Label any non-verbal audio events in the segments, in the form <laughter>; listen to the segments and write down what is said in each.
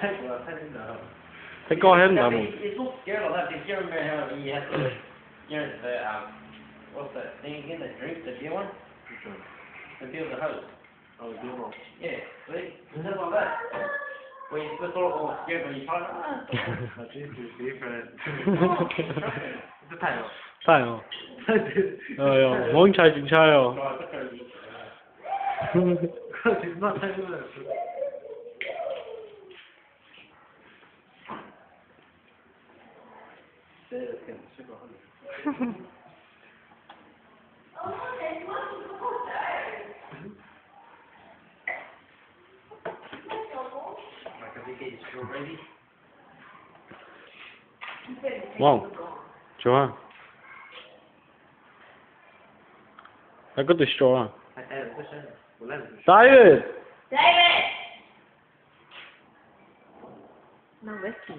Take. He's scared of that. You uh, he to, you know, the, um, what's that thing again, the drink, the beer one? Which one? The beer the hose. Oh, the one. Yeah, see? Stuff like that. Well, you're just all, all scared when you try it. <laughs> Oh, Jesus, different. <laughs> It's a tail. Tail. Oh, yeah. Long chasing tail. It's not tail. <laughs> 王，叫啊？还搁在叫啊？大卫。大卫。那不行。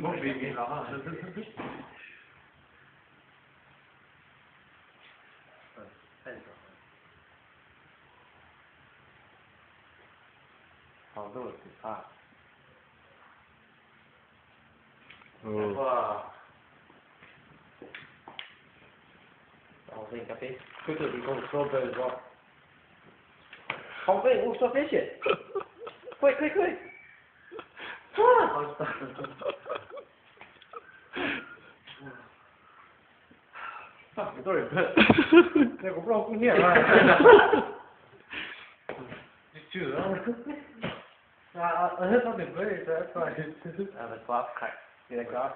<laughs> 我没给了哈。太爽了。好多可怕。哦。哇！好喝咖啡，这个地方说的说，好杯，我说谢谢，快快快！啊，好爽！啊，很多人看，那我不知道供电啊。这啊，啊，啊，到底可以再快？啊，the glass crack，你的 glass。